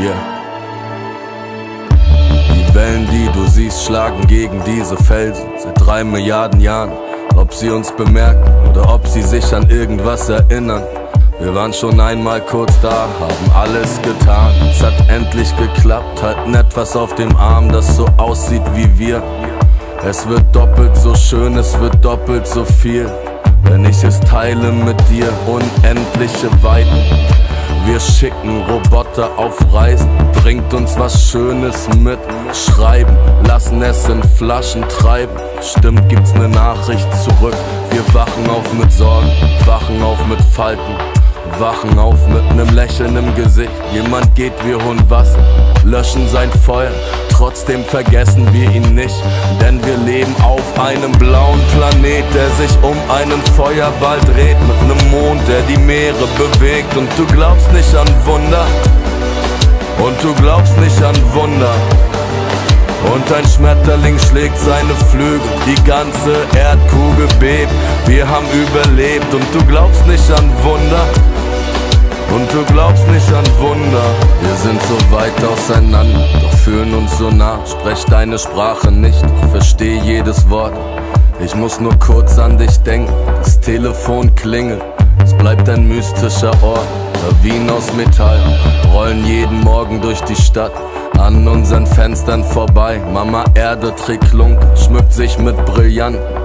Yeah. Die Wellen, die du siehst, schlagen gegen diese Felsen seit drei Milliarden Jahren. Ob sie uns bemerken oder ob sie sich an irgendwas erinnern. Wir waren schon einmal kurz da, haben alles getan. Es hat endlich geklappt, halten etwas auf dem Arm, das so aussieht wie wir. Es wird doppelt so schön, es wird doppelt so viel. Wenn ich es teile mit dir, unendliche Weiten. Wir schicken Roboter auf Reisen, bringt uns was Schönes mit. Schreiben, lassen es in Flaschen treiben. Stimmt, gibt's ne Nachricht zurück. Wir wachen auf mit Sorgen, wachen auf mit Falten. Wachen auf mit nem Lächeln im Gesicht. Jemand geht, wir holen Wasser, löschen sein Feuer. Trotzdem vergessen wir ihn nicht, denn wir leben auf einem blauen Planet, der sich um einen Feuerball dreht. Mit nem Mond, der die Meere bewegt. Und du glaubst nicht an Wunder. Und du glaubst nicht an Wunder. Und ein Schmetterling schlägt seine Flügel, die ganze Erdkugel bebt. Wir haben überlebt und du glaubst nicht an Wunder. Und du glaubst nicht an Wunder. Wir sind so weit auseinander, doch fühlen uns so nah. Sprech deine Sprache nicht, versteh jedes Wort. Ich muss nur kurz an dich denken, das Telefon klingelt. Es bleibt ein mystischer Ort, Wien aus Metall. Rollen jeden Morgen durch die Stadt an unseren Fenstern vorbei. Mama Erde trägt Klunk, schmückt sich mit Brillanten.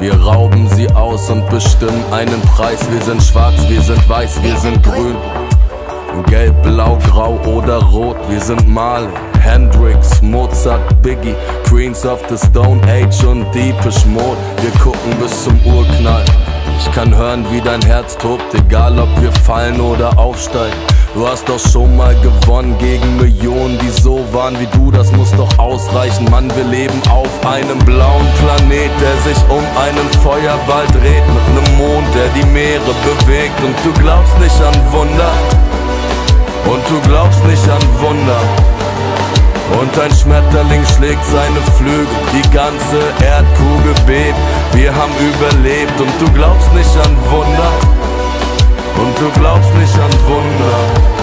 Wir rauben sie aus und bestimmen einen Preis. Wir sind schwarz, wir sind weiß, wir sind grün. Gelb, blau, grau oder rot, wir sind Marley, Hendrix, Mozart, Biggie, Queens of the Stone Age und Deepish Mode. Wir gucken bis zum Urknall. Ich kann hören, wie dein Herz tobt, egal ob wir fallen oder aufsteigen. Du hast doch schon mal gewonnen gegen Millionen, die so waren wie du, das muss doch ausreichen. Mann, wir leben auf einem blauen Planet, der sich um einen Feuerball dreht. Mit nem Mond, der die Meere bewegt. Und du glaubst nicht an Wunder. Und du glaubst nicht an Wunder. Und ein Schmetterling schlägt seine Flügel, die ganze Erdkugel bebt. Wir haben überlebt und du glaubst nicht an Wunder. Und du glaubst nicht an Wunder.